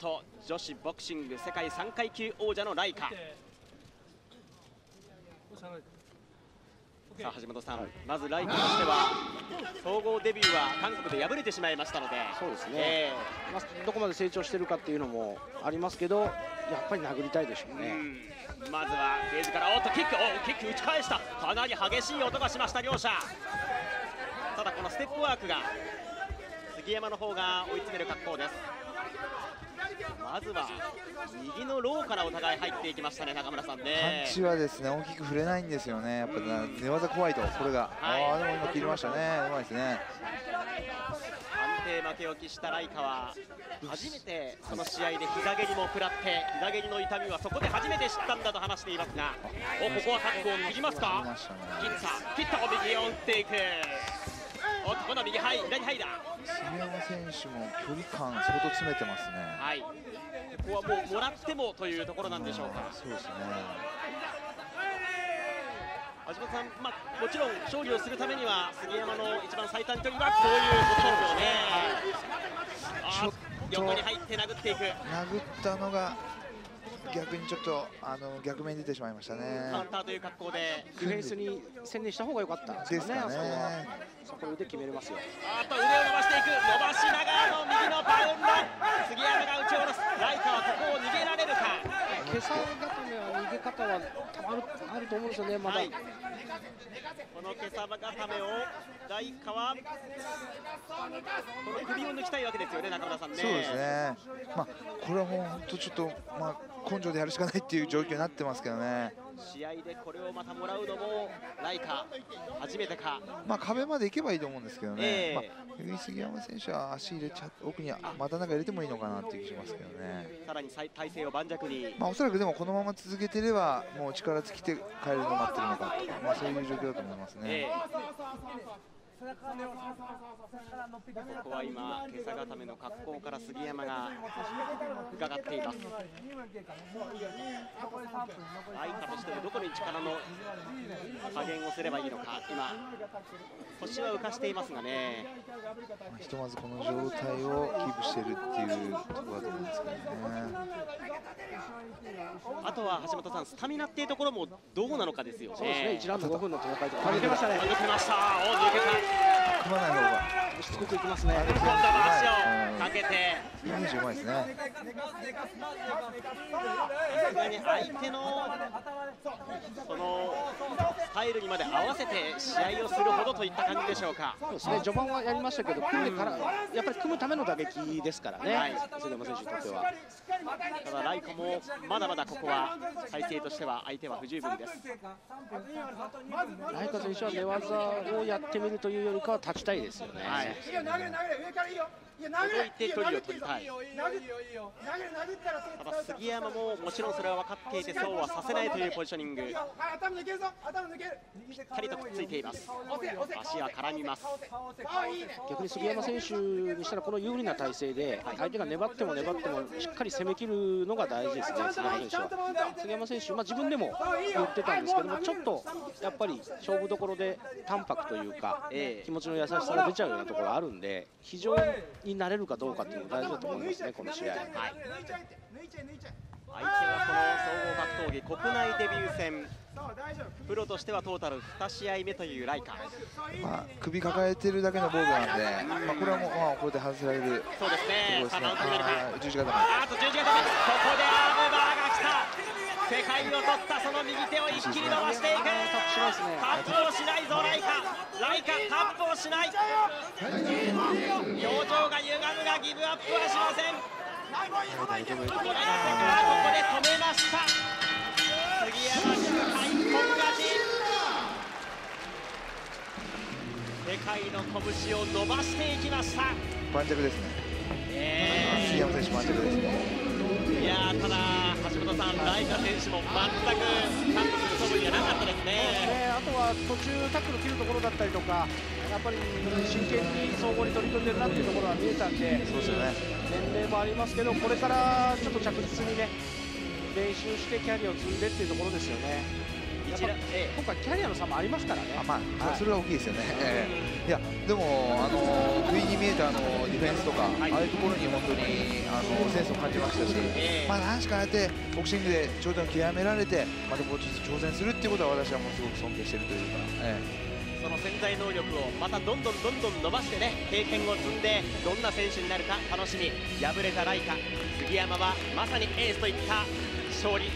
元女子ボクシング世界3階級王者のライカ。さあ橋本さん、まずライカとしては総合デビューは韓国で敗れてしまいましたので。そうですね、えー、まあ、どこまで成長しているかっていうのもありますけどやっぱり殴りたいでしょうね。うまずはゲージからおっとキックおキック打ち返した。かなり激しい音がしました両者。ただこのステップワークが杉山の方が追い詰める格好ですまずは右のローからお互い入っていきましたね中村さんね。パンチはですね大きく触れないんですよね。やっぱ寝技怖いとこれが、はい、ああでも今切りましたね。うまいですね。安定負けを喫したライカは初めてその試合で膝蹴りも食らって膝蹴りの痛みはそこで初めて知ったんだと話していますがおここはタックを切りますか？切った切ったを右を打っていくおっと今度は右はい左はいだ。杉山選手も距離感相当詰めてますね。はい。ここはもうもらってもというところなんでしょうか。そうですね。橋本さん、まあ、もちろん勝利をするためには杉山の一番最短距離はこういうことですよね、横に入って殴っていく。殴ったのが逆にちょっとあの逆目に出てしまいましたね。カウンターという格好でディフェンスに専念した方が良かったんですかね。ですかね。そこで決めれますよ。あと腕を伸ばしていく。伸ばしながらの右のバウンド。杉山が打ち下ろす。ライカはここを逃げられるか。今朝固めは逃げ方はたまるあると思うんですよねまだ、はい。この今朝固めを大カはこの首を抜きたいわけですよね中村さんね。そうですね。まあこれはもう本当ちょっとまあ根性でやるしかないっていう状況になってますけどね。試合でこれをまたもらうのもないか初めてか。まあ壁まで行けばいいと思うんですけどね、えーまあ、杉山選手は足入れちゃ奥にまた中入れてもいいのかなっていう気しますけどね。さらに体勢を盤石に。まあおそらくでもこのまま続けてればもう力尽きて帰るのを待ってるのかまあそういう状況だと思いますね、えーここは今、今朝固めの格好から杉山が伺っています。相方としてどこに力の加減をすればいいのか、今、腰は浮かしていますがね。ひとまずこの状態をキープしているっていうところだと思うんですけどね。あとは橋本さん、スタミナっていうところもどうなのかですよね。そうですね、1ラウンド5分の戦いとか抜けましたね。抜けました。お抜けた。組まない方がしつこくいきますね。今度は足をかけてイメージうまい。ですね相手のそのスタイルにまで合わせて試合をするほどといった感じでしょうか。そうですね序盤はやりましたけど組んでからやっぱり組むための打撃ですからね、はい、杉山選手にとっては。ただライコもまだまだここは体勢としては相手は不十分です。ライカ選手は寝技をやってみるというよりかは立ちたいですよね、はい、届いて距離を取りたい。ただ杉山ももちろんそれは分かっていてそうはさせないというポジショニング。ぴったりとくっついています。足は絡みます。逆に杉山選手にしたらこの有利な体勢で相手が粘っても粘ってもしっかり攻めきるのが大事ですね。杉山選手は。杉山選手、まあ、自分でも言ってたんですけどもちょっとやっぱり勝負どころで淡白というか、えー、気持ちの優しさが出ちゃうようなところあるんで非常になれるかどうかっていうのが大事だと思いますね、この試合。はい相手はこの総合格闘技国内デビュー戦。プロとしてはトータル2試合目というライカ、まあ、首抱えてるだけの防具なんで、まあ、これはもう、まあ、これで外せられるそうですね。さあ十字固めあと十字固めここでアームバーが来た世界を取ったその右手を一気に伸ばしていく。タップをしないぞライカライカタップをしない表情が歪むがギブアップはしませんここで止めました杉山祝杯一本勝ち世界の拳を伸ばしていきました盤石です。ね、え。ー、杉山選手盤石です。ねライカ選手も全くタックルする素振りがなかったですね、ね、あとは途中、タックル切るところだったりとか、やっぱり真剣に総合に取り組んでるなっていうところは見えたんで、そうですよね、年齢もありますけど、これからちょっと着実にね、練習してキャリアを積んでっていうところですよね。今回キャリアの差もありますからね。あまあ、はい。それは大きいですよね、ええ。いやでもあの不意に見えたあのディフェンスとか、はい。ああいうところに本当にあのセンスを感じましたし、ええ。まあ何しかやってボクシングで頂点を極められてまたこう挑戦するっていうことは私はもうすごく尊敬しているというか、え。その潜在能力をまたどんどんどんどん伸ばしてね経験を積んでどんな選手になるか楽しみ。敗れたライカ杉山はまさにエースといった勝利